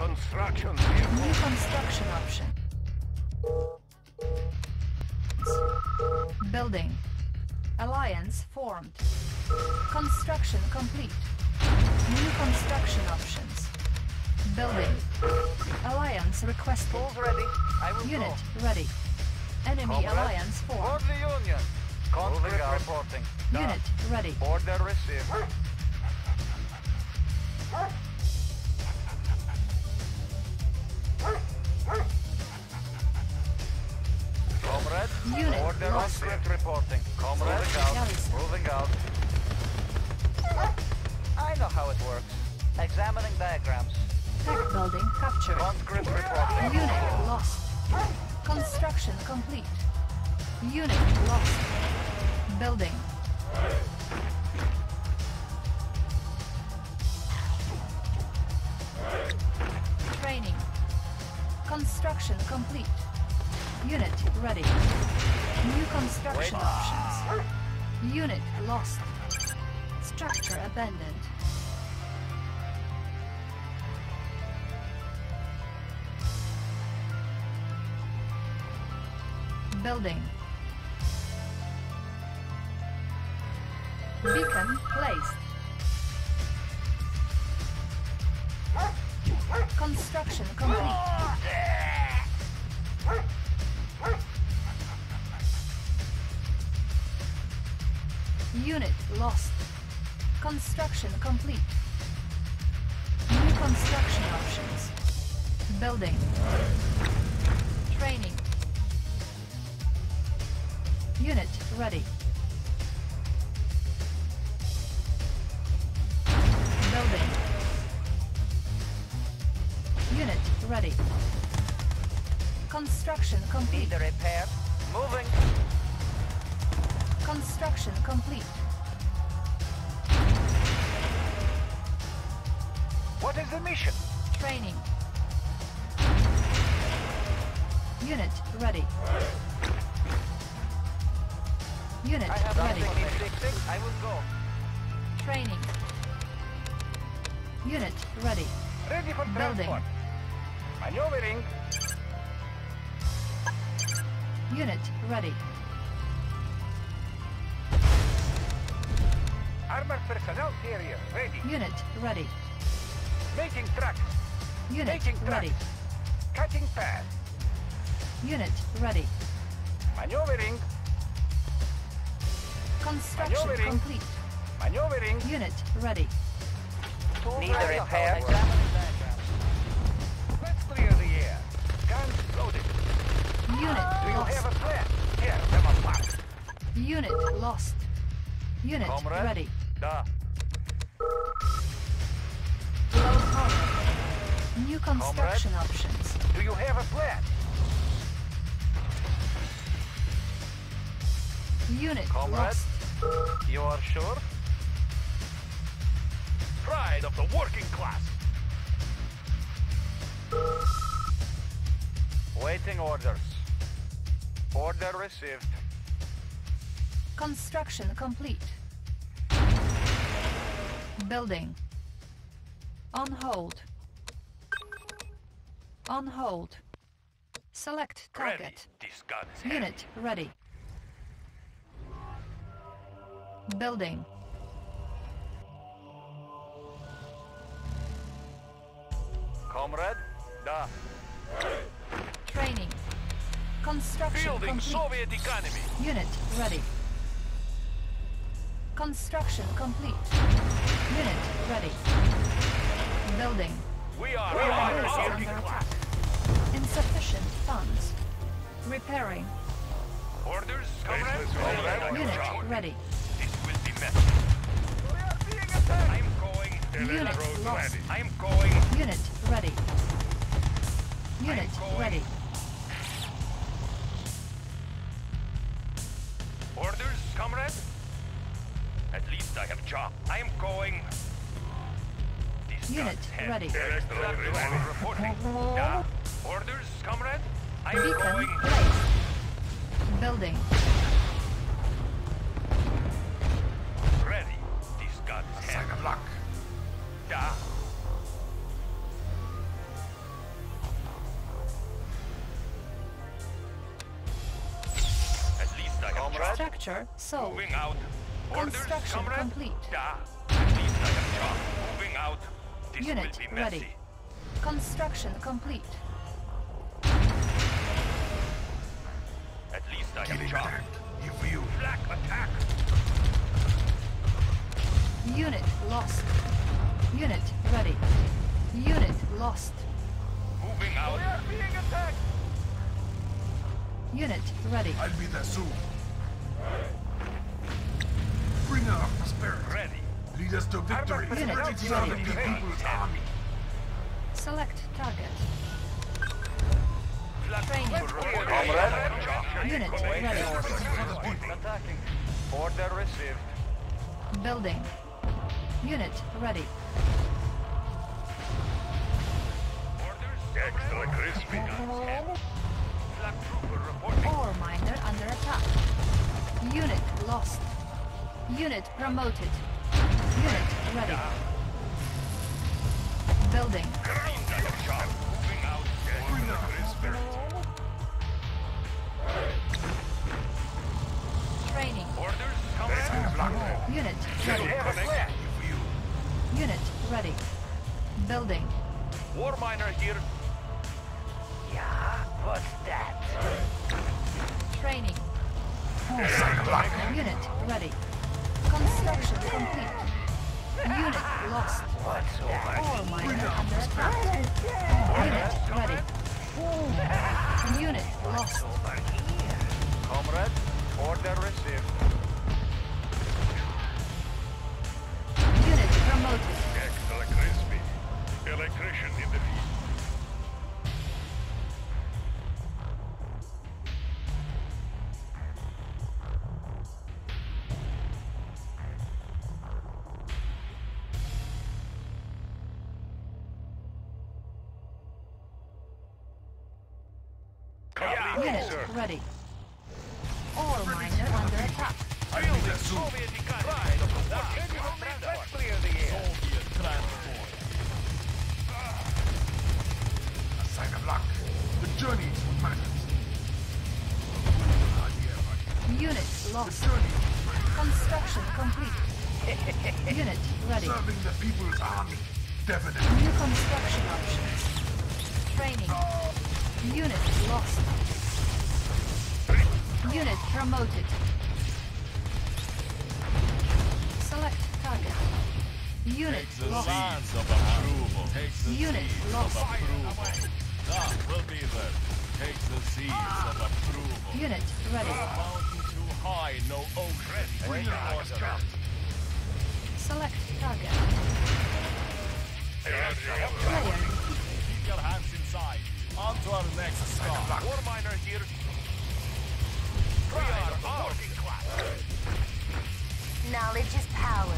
Construction New construction option. Building. Alliance formed. Construction complete. New construction options. Building. Alliance requested. Tools ready. I will Unit go. ready. Enemy Comrade. alliance For formed. the Union. Conscript Moving out. reporting. Unit ready. Order received. Comrade. Unit Order lost. conscript reporting. Comrade. Moving out. Moving out. I know how it works. Examining diagrams. Tech building captured. Conscript reporting. Unit lost. Construction complete. Unit lost. Building. Construction complete. Unit ready. New construction options. Unit lost. Structure abandoned. Building. Beacon placed. Construction complete. Unit lost. Construction complete. New construction options. Building. Training. Unit ready. Building. Unit ready. Construction complete. Need a repair. Moving. Construction complete. What is the mission? Training. Unit ready. Unit I have ready. needs fixing. I will go. Training. Unit ready. Ready for Building. transport. Maneuvering. Unit ready. Armored personnel carrier ready. Unit ready. Making tracks. Unit Making ready. tracks. Cutting path. Unit ready. Maneuvering. Construction Maneuvering. complete. Maneuvering. Unit ready. Tools Need a repair. Let's clear the air. Guns loaded. Unit Do you lost. have a plan? Here, have a plan. Unit lost. Unit Comrade? ready. Power. New construction options. Do you have a plan? Unit Comrade? lost. You are sure? Pride of the working class. Waiting orders. Order received. Construction complete. Building. On hold. On hold. Select target. Is Unit ready. Building. Comrade? Da. Training. Construction Fielding complete. Soviet economy. Unit ready. Construction complete. Unit ready. Building. We are We are miners under working attack. class. Insufficient funds. Repairing. Orders, comrade? Comrade, Unit John. ready. This will be messy. We are being attacked. I'm going. Unit lost. ready. I'm going. Unit ready. Unit going. ready. I have a job. I am going. Unit ready. Orders, comrade. I am Beacon going. Building. Ready. Head. Sign of luck. Structure So. Moving out. Orders, Construction comrade? complete. Da. At least I have job. Moving out. This Unit will be messy. ready. Construction complete. At least I have Getting job. attacked. You feel Flak attack. Unit lost. Unit ready. Unit lost. Moving out. We are being attacked. Unit ready. I'll be there soon. Bring our prosperity. Ready. Lead us to victory. Unit Ready to the ready. people's army. Select target. Flak Training. trooper. Comrade. I have job. Unit ready. Attacking. Order received. Building. Unit ready. Orders, Extra crispy. Flak trooper reporting. Ore miner under attack. Unit lost. Unit promoted. Unit ready. Building. At least I have job. Moving out. Bring our Extra prosperity. Training. Orders, comrade. Unit ready. Connect. You feel Unit ready. Building. War miner here. Yeah, what's that? Training. Unit ready. Construction complete. Unit lost. What's that? Ore miner under attack. Unit ready. Unit lost. Comrade, order received. Unit promoted. Extra crispy. Electrician in the field. Unit sir. ready. Ore miner under attack. I'll be there soon. Let's clear the air. Ah. A sign of luck. The journey is what matters. Yeah, buddy. Unit lost. Construction complete. Unit ready. serving the people's army. Definitely. New construction options. Training. Oh. Unit lost. Unit promoted. Select target. Unit Takes the lost. seeds of approval. Unit lost. of. Ah, we'll be there. Takes the seeds of approval. Unit ready. Mountain too high, no ocean. Waiting order. Select target. Player. Keep your hands inside. On to our next stop. War miner here. Knowledge is power.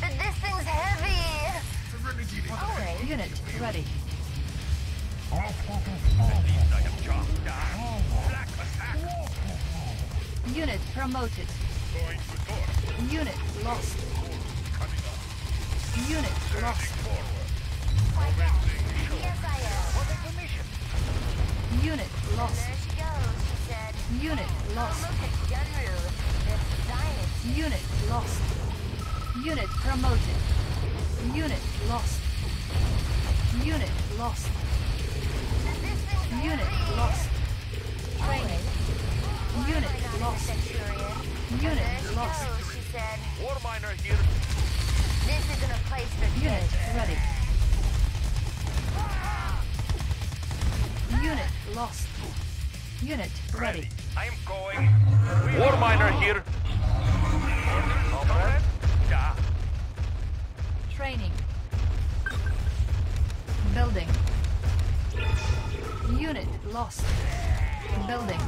But this thing's heavy. Alright. Unit ready. At least I have done. Black attack. Unit promoted. Going to door. Unit lost. Unit lost. Forward. Yes, I am. What is the mission? Unit lost. Unit lost. Unit lost. Unit promoted. Unit lost. Unit lost. Unit lost. Training. Unit lost. Unit lost. War miner here. This isn't a place for Unit ready. Unit lost. Unit ready. I'm going. War miner here. Orders, comrade. Yeah. Training. Building. Unit lost. Building.